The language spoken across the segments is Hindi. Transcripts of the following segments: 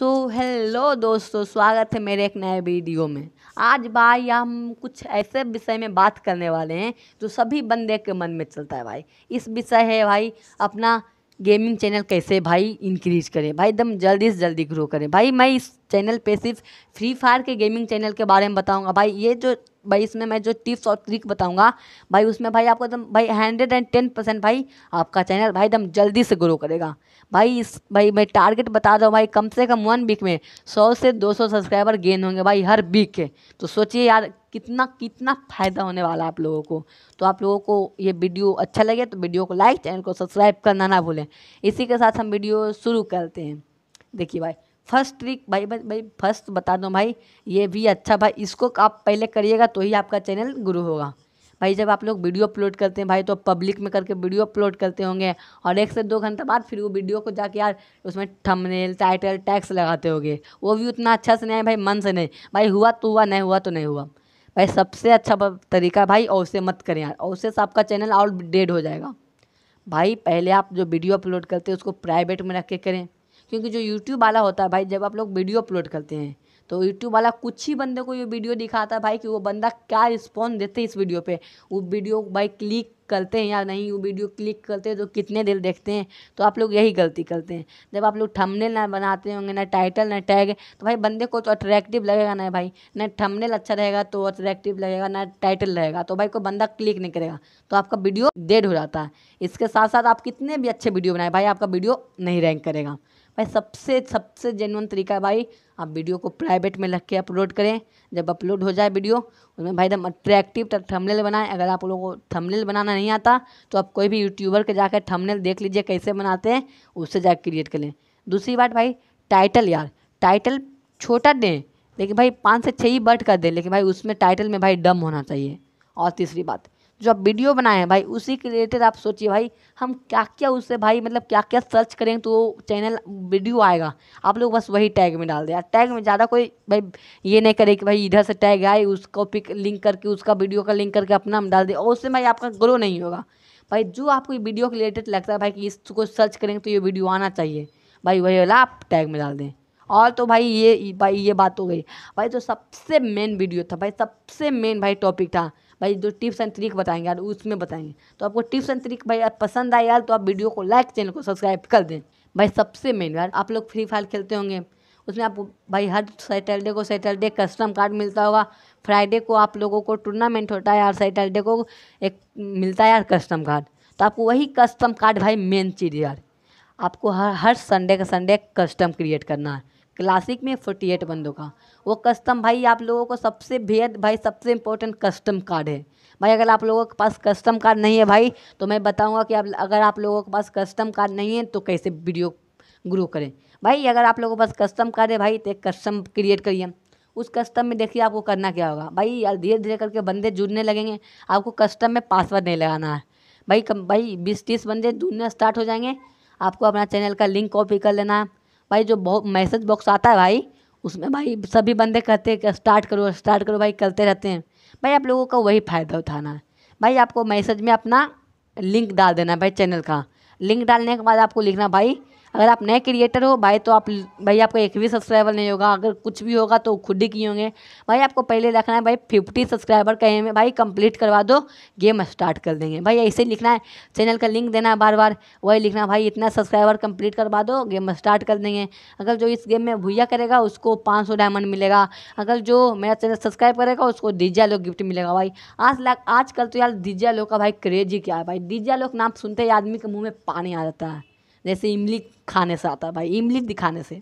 सो so, हेलो दोस्तों स्वागत है मेरे एक नए वीडियो में। आज भाई हम कुछ ऐसे विषय में बात करने वाले हैं जो सभी बंदे के मन में चलता है भाई। इस विषय है भाई अपना गेमिंग चैनल कैसे भाई इंक्रीज करें? भाई एकदम जल्दी से जल्दी ग्रो करें। भाई मैं इस चैनल पे सिर्फ़ फ्री फायर के गेमिंग चैनल के बारे में बताऊँगा। भाई ये जो, भाई इसमें मैं जो टिप्स और ट्रिक बताऊँगा, भाई उसमें भाई आपको एकदम, भाई हंड्रेड एंड टेन परसेंट भाई आपका चैनल भाई एकदम जल्दी से ग्रो करेगा। भाई इस, भाई मैं टारगेट बता दो भाई कम से कम वन वीक में सौ से दो सौ सब्सक्राइबर गेन होंगे भाई हर वीक के। तो सोचिए यार कितना कितना फ़ायदा होने वाला आप लोगों को। तो आप लोगों को ये वीडियो अच्छा लगे तो वीडियो को लाइक, चैनल को सब्सक्राइब करना ना भूलें। इसी के साथ हम वीडियो शुरू करते हैं। देखिए भाई फ़र्स्ट ट्रिक भाई भाई भाई फ़र्स्ट बता दो भाई, ये भी अच्छा भाई, इसको आप पहले करिएगा तो ही आपका चैनल ग्रो होगा। भाई, जब आप लोग वीडियो अपलोड करते हैं भाई तो पब्लिक में करके वीडियो अपलोड करते होंगे और एक से दो घंटे बाद फिर वो वीडियो को जाके यार उसमें थंबनेल टाइटल टैक्स लगाते होंगे। वो भी उतना अच्छा से नहीं भाई, मन से नहीं। भाई, हुआ तो हुआ, नहीं हुआ तो नहीं हुआ। भाई, सबसे अच्छा तरीका भाई औसे मत करें यार। औसे से आपका चैनल आउट डेड हो जाएगा। भाई, पहले आप जो वीडियो अपलोड करते हैं, उसको प्राइवेट में रख के करें। क्योंकि जो यूट्यूब वाला होता है, भाई, जब आप लोग वीडियो अपलोड करते हैं तो यूट्यूब वाला कुछ ही बंदे को ये वीडियो दिखाता है भाई कि वो बंदा क्या रिस्पॉन्स देते हैं इस वीडियो पे। वो वीडियो भाई क्लिक करते हैं या नहीं, वो वीडियो क्लिक करते हैं तो कितने दिल देखते हैं तो आप लोग यही गलती करते हैं। जब आप लोग थंबनेल ना बनाते होंगे, ना टाइटल ना टैग तो भाई बंदे को तो अट्रैक्टिव लगेगा ना भाई। ना थंबनेल अच्छा रहेगा तो अट्रैक्टिव लगेगा, ना टाइटल रहेगा तो भाई कोई बंदा क्लिक नहीं करेगा तो आपका वीडियो डेड हो जाता है। इसके साथ साथ आप कितने भी अच्छे वीडियो बनाए, भाई आपका वीडियो नहीं रैंक करेगा। भाई सबसे सबसे जेनुअन तरीका है भाई, आप वीडियो को प्राइवेट में रख के अपलोड करें। जब अपलोड हो जाए वीडियो उसमें भाई एकदम अट्रैक्टिव थंबनेल बनाएँ। अगर आप लोगों को थंबनेल बनाना नहीं आता तो आप कोई भी यूट्यूबर के जाकर थंबनेल देख लीजिए कैसे बनाते हैं, उससे जाकर क्रिएट कर दूसरी बात भाई टाइटल यार। टाइटल छोटा दें, लेकिन भाई पाँच से छः ही बट कर दें, लेकिन भाई उसमें टाइटल में भाई डम होना चाहिए। और तीसरी बात जो आप वीडियो बनाए हैं भाई, उसी के रिलेटेड आप सोचिए भाई, हम क्या क्या उससे भाई मतलब क्या क्या सर्च करेंगे तो चैनल वीडियो आएगा। आप लोग बस वही टैग में डाल दें। टैग में ज़्यादा कोई भाई ये नहीं करे कि भाई इधर से टैग आए, उसको पिक लिंक करके, उसका वीडियो का लिंक करके अपना हम डाल दे। और उससे भाई आपका ग्रो नहीं होगा। भाई जो आपको वीडियो के रिलेटेड लगता है भाई कि इसको सर्च करेंगे तो ये वीडियो आना चाहिए। भाई वही वाला आप टैग में डाल दें। और तो भाई ये भाई ये बात हो गई। भाई तो सबसे मेन वीडियो था, भाई सबसे मेन भाई टॉपिक था भाई, जो टिप्स एंड ट्रिक बताएँगे यार, उसमें बताएँगे। तो आपको टिप्स एंड ट्रिक भाई पसंद आए यार तो आप वीडियो को लाइक, चैनल को सब्सक्राइब कर दें। भाई, सबसे मेन यार, आप लोग फ्री फायर खेलते होंगे। उसमें आप, भाई, हर सैटरडे को सैटरडे कस्टम कार्ड मिलता होगा। फ्राइडे को आप लोगों को टूर्नामेंट होता है यार सैटरडे को एक मिलता है यार कस्टम कार्ड तो आपको वही कस्टम कार्ड भाई मेन चीज़ यार। आपको हर हर संडे का संडे कस्टम क्रिएट करना है। क्लासिक में फोर्टी एट बंदों का। वो कस्टम भाई, आप लोगों को सबसे बेहद भाई, सबसे इम्पोर्टेंट कस्टम कार्ड है। भाई, अगर आप लोगों के पास कस्टम कार्ड नहीं है भाई तो मैं बताऊँगा कि आप, अगर आप लोगों के पास कस्टम कार्ड नहीं है तो कैसे वीडियो ग्रो करें। भाई, अगर आप लोगों के पास कस्टम कार्ड है भाई तो एक कस्टम क्रिएट करिए। उस कस्टम में देखिए आपको करना क्या होगा। भाई, यार धीरे धीरे करके बंदे जुड़ने लगेंगे। आपको कस्टम में पासवर्ड नहीं लगाना है। भाई, कम, भाई, बीस तीस बंदे जुड़ने स्टार्ट हो जाएँगे। आपको अपना चैनल का लिंक कॉपी कर लेना है। भाई, जो बहुत मैसेज बॉक्स आता है भाई, उसमें भाई सभी बंदे कहते हैं कि स्टार्ट करो स्टार्ट करो भाई, करते रहते हैं। भाई, आप लोगों का वही फ़ायदा उठाना है। भाई, आपको मैसेज में अपना लिंक डाल देना है भाई चैनल का। लिंक डालने के बाद आपको लिखना, भाई अगर आप नए क्रिएटर हो, भाई तो आप, भाई आपका एक भी सब्सक्राइबर नहीं होगा, अगर कुछ भी होगा तो खुद ही किए होंगे। भाई आपको पहले रखना है, भाई फिफ्टी सब्सक्राइबर कहे में भाई कंप्लीट करवा दो गेम स्टार्ट कर देंगे। भाई ऐसे लिखना है चैनल का लिंक देना है बार बार वही लिखना भाई इतना सब्सक्राइबर कंप्लीट करवा दो गेम स्टार्ट कर देंगे। अगर जो इस गेम में भूया करेगा, उसको पाँच सौ डायमंड मिलेगा। अगर जो मेरा चैनल सब्सक्राइब करेगा, उसको डीजा लोग गिफ्ट मिलेगा भाई। आज लाख आजकल तो यार डीजा लोग का भाई क्रेज ही क्या है भाई। डीजा लोग नाम सुनते ही आदमी के मुँह में पानी आ जाता है। जैसे इमली खाने से आता है भाई इमली दिखाने से।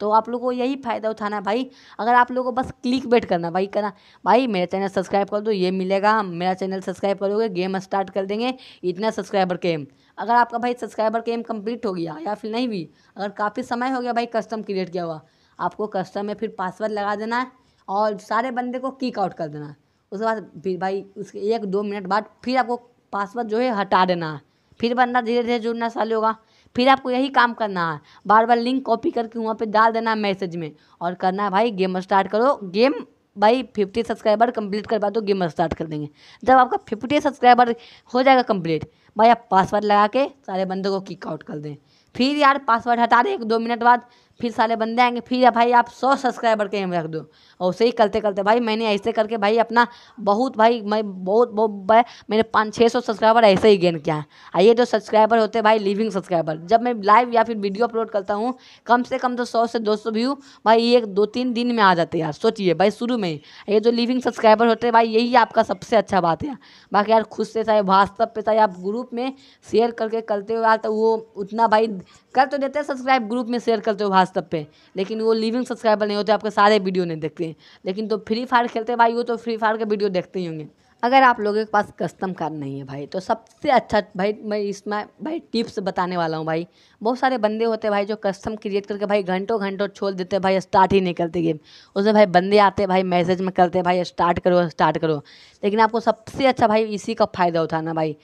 तो आप लोग को यही फ़ायदा उठाना है भाई। अगर आप लोगों को बस क्लिक बेट करना, भाई करना, भाई मेरा चैनल सब्सक्राइब कर दो, ये मिलेगा, मेरा चैनल सब्सक्राइब करोगे, गेम स्टार्ट कर देंगे, इतना सब्सक्राइबर के एम अगर आपका भाई सब्सक्राइबर के एम कंप्लीट हो गया या फिर नहीं भी, अगर काफ़ी समय हो गया भाई कस्टम क्रिएट किया हुआ, आपको कस्टम में फिर पासवर्ड लगा देना है और सारे बंदे को किक आउट कर देना है। उसके बाद फिर भाई उसके एक दो मिनट बाद फिर आपको पासवर्ड जो है हटा देना है। फिर बंदा धीरे धीरे जुड़ना चालू होगा। फिर आपको यही काम करना है। बार बार लिंक कॉपी करके वहाँ पे डाल देना है मैसेज में। और करना है भाई गेम स्टार्ट करो। गेम भाई फिफ्टी सब्सक्राइबर कंप्लीट करवा दो गेम स्टार्ट कर देंगे। जब आपका फिफ्टी सब्सक्राइबर हो जाएगा कंप्लीट भाई आप पासवर्ड लगा के सारे बंदों को किक आउट कर दें। फिर यार पासवर्ड हटा दें एक दो मिनट बाद। फिर सारे बंदे आएँगे, फिर भाई आप सौ सब्सक्राइबर के एम रख दो। और उसे ही करते करते भाई मैंने ऐसे करके भाई अपना बहुत भाई, मैं बहुत बहुत, भाई मैंने पाँच छः सौ सब्सक्राइबर ऐसे ही गेन किया है। ये जो सब्सक्राइबर होते हैं भाई लिविंग सब्सक्राइबर जब मैं लाइव या फिर वीडियो अपलोड करता हूँ, कम से कम तो सौ से दो सौ व्यू भाई एक, दो, तीन दिन में आ जाते यार, सोचिए भाई शुरू में ये जो लिविंग सब्सक्राइबर होते भाई, यही आपका सबसे अच्छा बात है बाकी यार खुद से चाहे व्हाट्सअप पे चाहे आप ग्रुप में शेयर करके करते हो यार तो वो उतना भाई, कर तो देते हैं सब्सक्राइब ग्रुप में शेयर करते हो व्हाट्सअप पे। लेकिन वो लिविंग सब्सक्राइबर नहीं होते, आपके सारे वीडियो नहीं देखते हैं। लेकिन तो फ्री फायर खेलते भाई, वो तो फ्री फायर के वीडियो देखते ही होंगे। अगर आप लोगों के पास कस्टम कार नहीं है भाई तो सबसे अच्छा भाई, मैं इसमें भाई टिप्स बताने वाला हूँ भाई। बहुत सारे बंदे होते हैं भाई, जो कस्टम क्रिएट करके भाई घंटों घंटों छोड़ देते हैं भाई स्टार्ट ही नहीं करते गेम उसमें भाई बंदे आते भाई मैसेज में करते हैं भाई स्टार्ट करो स्टार्ट करो। लेकिन आपको सबसे अच्छा भाई इसी का फ़ायदा उठाना भाई।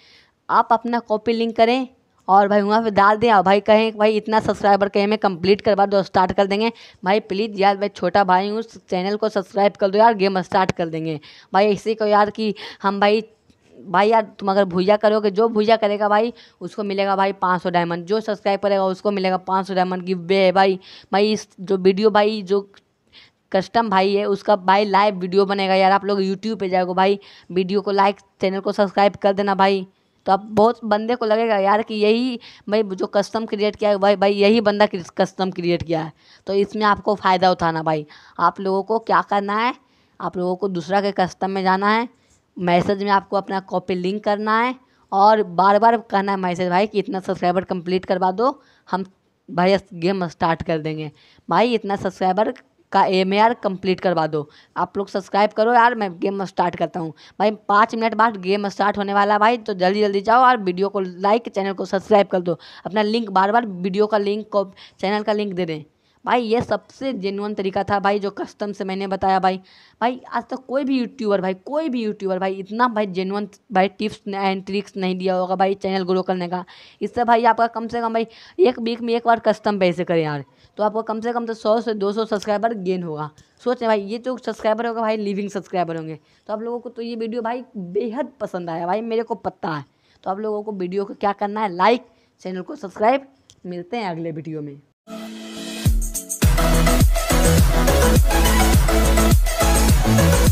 आप अपना कॉपी लिंक करें और भाई वहाँ पे डाल दें और भाई कहें भाई इतना सब्सक्राइबर कहें, मैं कंप्लीट करवा दो स्टार्ट कर देंगे। भाई प्लीज़ यार भाई छोटा भाई हूँ चैनल को सब्सक्राइब कर दो यार गेम स्टार्ट कर देंगे। भाई इसी को यार कि हम भाई भाई यार तुम अगर भूजा करोगे, जो भूजा करेगा भाई, उसको मिलेगा भाई पाँच सौ डायमंड जो सब्सक्राइब करेगा, उसको मिलेगा पाँच सौ डायमंड गिव वे है भाई भाई इस जो वीडियो भाई, जो कस्टम भाई है, उसका भाई लाइव वीडियो बनेगा यार। आप लोग यूट्यूब पे जाओगे भाई वीडियो को लाइक चैनल को सब्सक्राइब कर देना भाई। तो अब बहुत बंदे को लगेगा यार कि यही भाई जो कस्टम क्रिएट किया है, भाई भाई, यही बंदा कस्टम क्रिएट किया है। तो इसमें आपको फ़ायदा उठाना भाई। आप लोगों को क्या करना है? आप लोगों को दूसरा के कस्टम में जाना है। मैसेज में आपको अपना कॉपी लिंक करना है। और बार बार कहना है मैसेज, भाई, कि इतना सब्सक्राइबर कंप्लीट करवा दो। हम, भाई गेम स्टार्ट कर देंगे। भाई, इतना सब्सक्राइबर का एम ए आर कंप्लीट करवा दो। आप लोग सब्सक्राइब करो यार, मैं गेम स्टार्ट करता हूँ। भाई, पाँच मिनट बाद गेम स्टार्ट होने वाला भाई तो जल्दी जल्दी जाओ और वीडियो को लाइक चैनल को सब्सक्राइब कर दो। अपना लिंक बार बार वीडियो का लिंक को चैनल का लिंक दे दें। भाई, ये सबसे जेनुअन तरीका था भाई, जो कस्टम से मैंने बताया भाई। भाई, आज तक कोई भी यूट्यूबर भाई, कोई भी यूट्यूबर भाई, इतना भाई जेनुअन भाई टिप्स एंड ट्रिक्स नहीं दिया होगा भाई चैनल ग्रो करने का। इससे भाई आपका कम से कम भाई, एक वीक में एक बार कस्टम पैसे करें यार। तो आपको कम से कम तो सौ से दो सौ सब्सक्राइबर गेन होगा। सोचें भाई, ये जो सब्सक्राइबर होगा भाई लिविंग सब्सक्राइबर होंगे। तो आप लोगों को तो ये वीडियो भाई बेहद पसंद आया भाई, मेरे को पता है। तो आप लोगों को वीडियो को क्या करना है लाइक चैनल को सब्सक्राइब मिलते हैं अगले वीडियो में। Thank